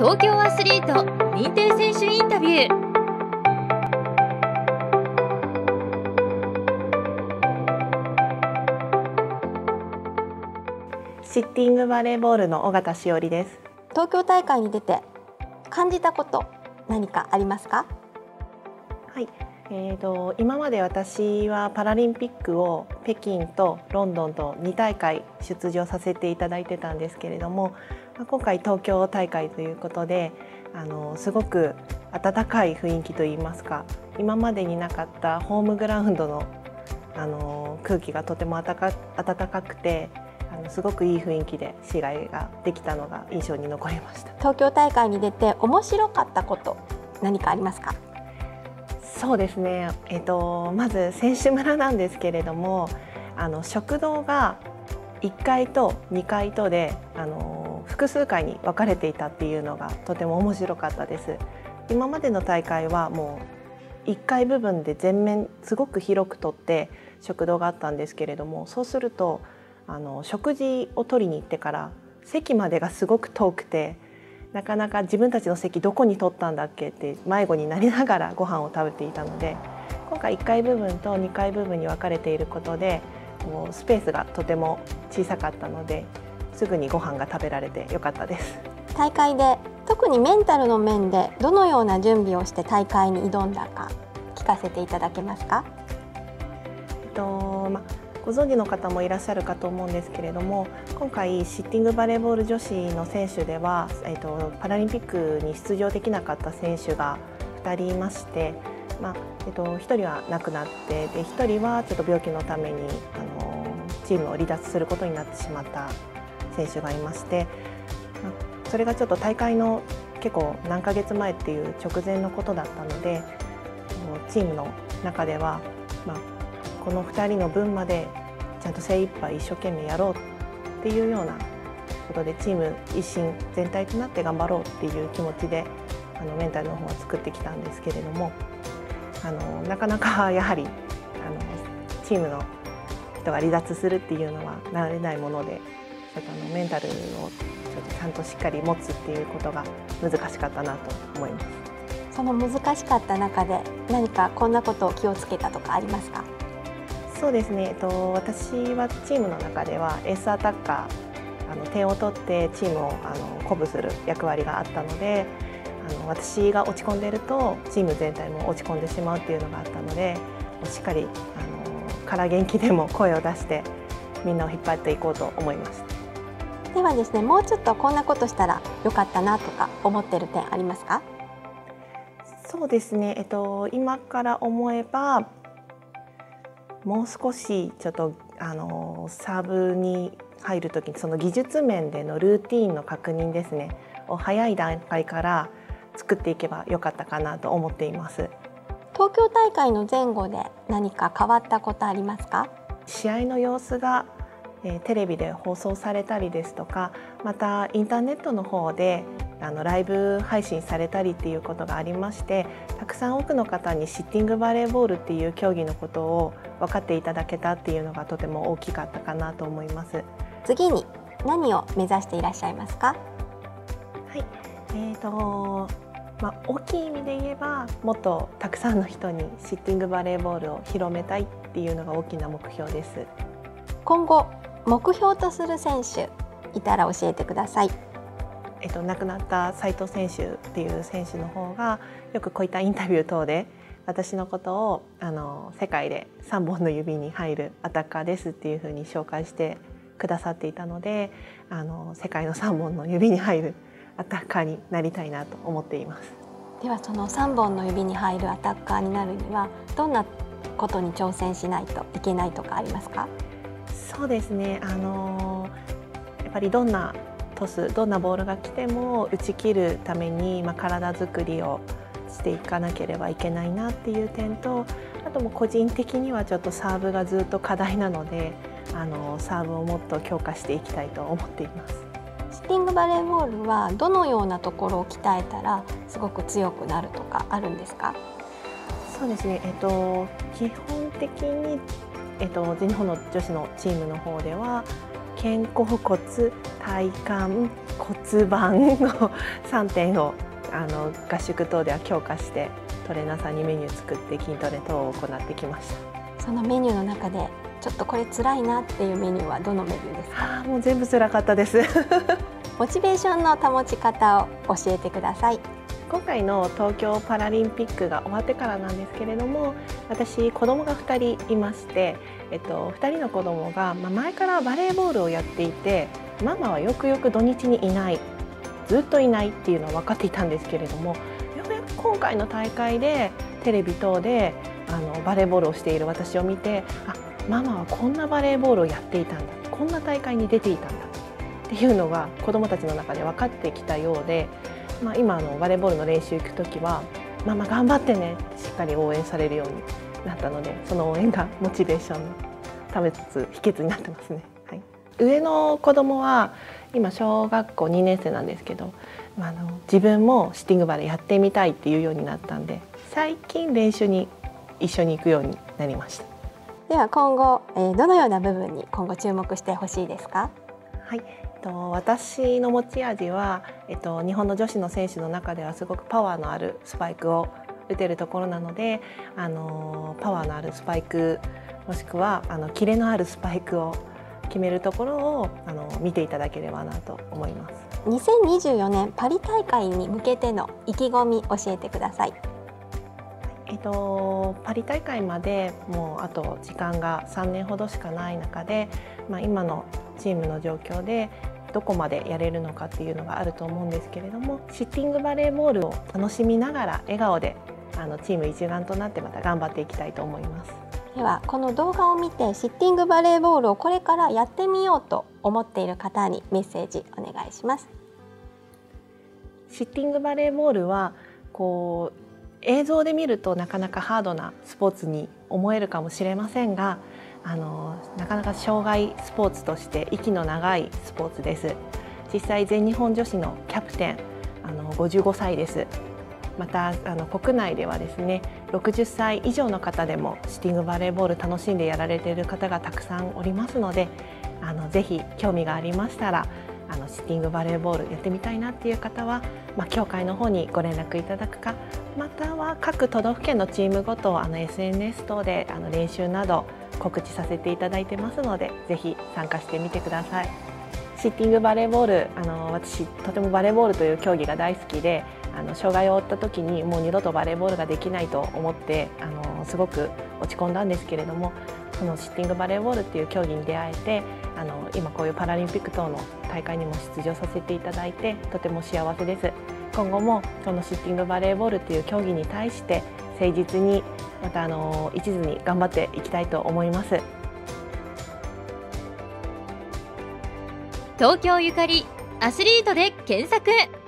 東京アスリート認定選手インタビュー。シッティングバレーボールの尾形しおりです。東京大会に出て感じたこと何かありますか？はいえーと、今まで私はパラリンピックを北京とロンドンと2大会出場させていただいてたんですけれども今回東京大会ということであのすごく温かい雰囲気といいますか今までになかったホームグラウンドのあの空気がとても暖か暖かくてあのすごくいい雰囲気で試合ができたのが印象に残りました。東京大会に出て面白かったこと何かありますか？そうですね、えーと、まず選手村なんですけれどもあの食堂が1階と2階とであの複数階に分かれていたっていうのがとても面白かったです。今までの大会はもう1階部分で全面すごく広くとって食堂があったんですけれどもそうするとあの食事を取りに行ってから席までがすごく遠くてなかなか自分たちの席どこに取ったんだっけって迷子になりながらご飯を食べていたので今回1階部分と2階部分に分かれていることでもうスペースがとても小さかったのですぐにご飯が食べられてよかったです。大会で特にメンタルの面でどのような準備をして大会に挑んだか聞かせていただけますか、えっとまご存知の方もいらっしゃるかと思うんですけれども今回シッティングバレーボール女子の選手では、えーと、パラリンピックに出場できなかった選手が2人いまして、まあえーと、1人は亡くなってで1人はちょっと病気のためにあのチームを離脱することになってしまった選手がいまして、まあ、それがちょっと大会の結構何ヶ月前っていう直前のことだったのでチームの中では、まあ、この2人の分までちゃんと精一杯一生懸命やろうっていうようなことでチーム一心全体となって頑張ろうっていう気持ちであのメンタルの方は作ってきたんですけれどもあのなかなかやはりあのチームの人が離脱するっていうのはなれないものでちょっとあのメンタルをちょっとちゃんとしっかり持つっていうことが難しかったなと思います。その難しかった中で何かこんなことを気をつけたとかありますか？そうですね、えっと、私はチームの中ではエースアタッカーあの点を取ってチームをあの鼓舞する役割があったのであの私が落ち込んでいるとチーム全体も落ち込んでしまうっていうのがあったのでしっかりあのから元気でも声を出してみんなを引っ張っていこうと思いました。ではですねもうちょっとこんなことしたらよかったなとか思ってる点ありますか？そうですね、えっと、今から思えばもう少しちょっとあのサーブに入る時にその技術面でのルーティンの確認ですね。を早い段階から作っていけばよかったかなと思っています。東京大会の前後で何か変わったことありますか？試合の様子が、えー、テレビで放送されたりですとかまたインターネットの方であのライブ配信されたりっていうことがありましてたくさん多くの方にシッティングバレーボールっていう競技のことを分かっていただけたっていうのがとても大きかったかなと思います。次に何を目指していらっしゃいますか？はい。えーとまあ、大きい意味で言えばもっとたくさんの人にシッティングバレーボールを広めたいっていうのが大きな目標です。今後目標とする選手いたら教えてください。えっと、亡くなった斉藤選手っていう選手の方がよくこういったインタビュー等で私のことをあの世界で3本の指に入るアタッカーですっていうふうに紹介してくださっていたのであの世界の3本の指に入るアタッカーになりたいなと思っています。ではその3本の指に入るアタッカーになるにはどんなことに挑戦しないといけないとかありますか？そうですねあのやっぱりどんなトスどんなボールが来ても打ち切るために、まあ、体作りをしていかなければいけないなっていう点とあとも個人的にはちょっとサーブがずっと課題なのであのサーブをもっと強化していきたいと思っています。シッティングバレーボールはどのようなところを鍛えたらすごく強くなるとかあるんですか？そうですね、えっと、基本的に、えっと、全日本の女子のチームの方では基肩甲骨体幹骨盤の3点をあの合宿等では強化してトレーナーさんにメニュー作って筋トレ等を行ってきました。そのメニューの中でちょっとこれ辛いなっていうメニューはどのメニューですか？あもう全部辛かったです。モチベーションの保ち方を教えてください。今回の東京パラリンピックが終わってからなんですけれども私子供が2人いまして、えっと、2人の子供が、まあ、前からバレーボールをやっていてママはよくよく土日にいないずっといないっていうのは分かっていたんですけれどもようやく今回の大会でテレビ等であのバレーボールをしている私を見てあママはこんなバレーボールをやっていたんだこんな大会に出ていたんだっていうのが子どもたちの中で分かってきたようでまあ、今のバレーボールの練習行く時は「ママ頑張ってね」しっかり応援されるようになったのでその応援がモチベーションの試つ秘訣になってますね。はい、上の子供は今小学校2年生なんですけど、まあ、あの自分もシッティングバレーやってみたいっていうようになったんで最近練習に一緒に行くようになりました。では今後、えー、どのような部分に今後注目してほしいですか？はい。と私の持ち味は、えっと、日本の女子の選手の中ではすごくパワーのあるスパイクを打てるところなのであのパワーのあるスパイクもしくはあのキレのあるスパイクを決めるところをあの見ていただければなと思います。2024年パリ大会に向けての意気込み教えてください。えっと、パリ大会までもうあと時間が3年ほどしかない中で、まあ、今のチームの状況でどこまでやれるのかっていうのがあると思うんですけれどもシッティングバレーボールを楽しみながら笑顔であのチーム一丸となってまた頑張っていきたいと思いますではこの動画を見てシッティングバレーボールをこれからやってみようと思っている方にメッセージお願いします。シッティングバレーボールはこう映像で見るとなかなかハードなスポーツに思えるかもしれませんがあのなかなか障害スポーツとして息の長いスポーツです。実際全日本女子のキャプテンあの55歳です。またあの国内ではですね60歳以上の方でもシティングバレーボール楽しんでやられている方がたくさんおりますのであのぜひ興味がありましたらあのシティングバレーボールやってみたいなっていう方は、まあ、協会の方にご連絡いただくかまたは各都道府県のチームごとあの SNS 等であの練習など告知させていただいてますのでぜひ参加してみてください。シッティングバレーボールあの私とてもバレーボールという競技が大好きであの障害を負った時にもう二度とバレーボールができないと思ってあのすごく落ち込んだんですけれどもこのシッティングバレーボールっていう競技に出会えてあの今こういうパラリンピック等の大会にも出場させていただいてとても幸せです。今後もそのシッティングバレーボールっていう競技に対して誠実にまたあの一途に頑張っていきたいと思います。東京ゆかりアスリートで検索。